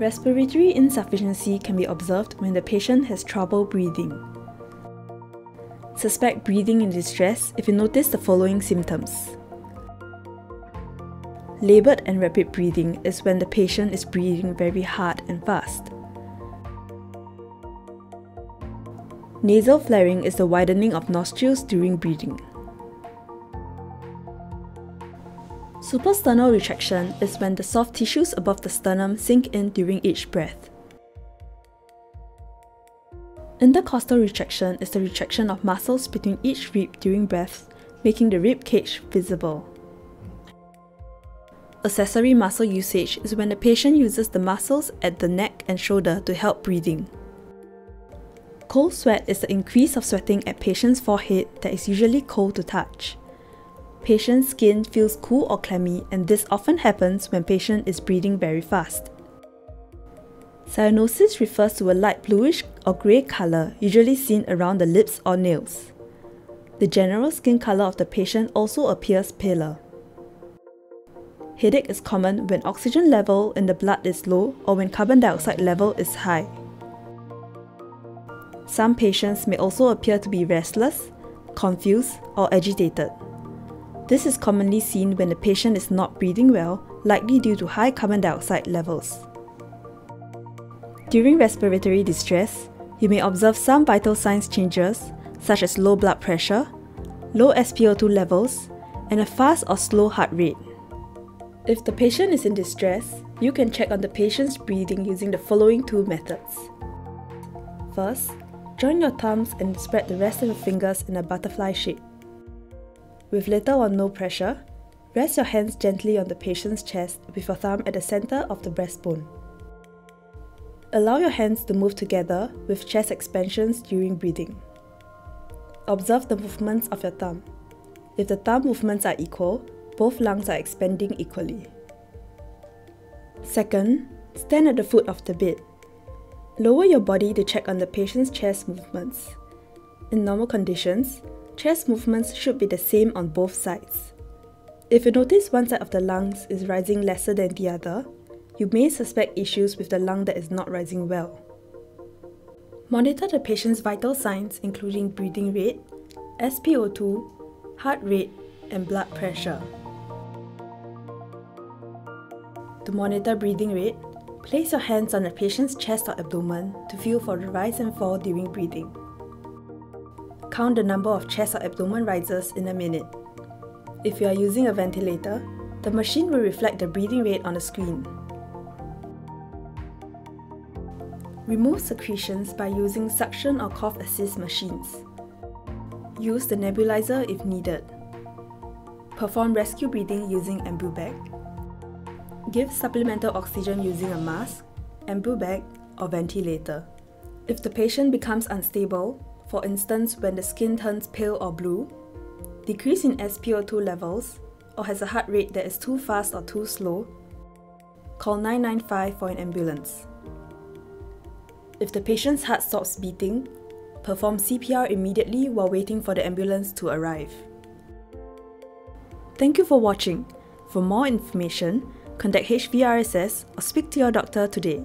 Respiratory insufficiency can be observed when the patient has trouble breathing. Suspect breathing in distress if you notice the following symptoms. Labored and rapid breathing is when the patient is breathing very hard and fast. Nasal flaring is the widening of nostrils during breathing. Suprasternal retraction is when the soft tissues above the sternum sink in during each breath. Intercostal retraction is the retraction of muscles between each rib during breaths, making the rib cage visible. Accessory muscle usage is when the patient uses the muscles at the neck and shoulder to help breathing. Cold sweat is the increase of sweating at patient's forehead that is usually cold to touch. Patient's skin feels cool or clammy and this often happens when patient is breathing very fast. Cyanosis refers to a light bluish or grey colour usually seen around the lips or nails. The general skin colour of the patient also appears paler. Headache is common when oxygen level in the blood is low or when carbon dioxide level is high. Some patients may also appear to be restless, confused, or agitated. This is commonly seen when the patient is not breathing well, likely due to high carbon dioxide levels. During respiratory distress, you may observe some vital signs changes, such as low blood pressure, low SpO2 levels, and a fast or slow heart rate. If the patient is in distress, you can check on the patient's breathing using the following two methods. First, join your thumbs and spread the rest of your fingers in a butterfly shape. With little or no pressure, rest your hands gently on the patient's chest with your thumb at the center of the breastbone. Allow your hands to move together with chest expansions during breathing. Observe the movements of your thumb. If the thumb movements are equal, both lungs are expanding equally. Second, stand at the foot of the bed. Lower your body to check on the patient's chest movements. In normal conditions, chest movements should be the same on both sides. If you notice one side of the lungs is rising lesser than the other, you may suspect issues with the lung that is not rising well. Monitor the patient's vital signs including breathing rate, SpO2, heart rate, and blood pressure. To monitor breathing rate, place your hands on the patient's chest or abdomen to feel for the rise and fall during breathing. Count the number of chest or abdomen rises in a minute. If you are using a ventilator, the machine will reflect the breathing rate on the screen. Remove secretions by using suction or cough assist machines. Use the nebulizer if needed. Perform rescue breathing using Ambu bag. Give supplemental oxygen using a mask, Ambu bag, or ventilator. If the patient becomes unstable, for instance when the skin turns pale or blue, decrease in SpO2 levels, or has a heart rate that is too fast or too slow, call 995 for an ambulance. If the patient's heart stops beating, perform CPR immediately while waiting for the ambulance to arrive. Thank you for watching. For more information, contact HVRSS or speak to your doctor today.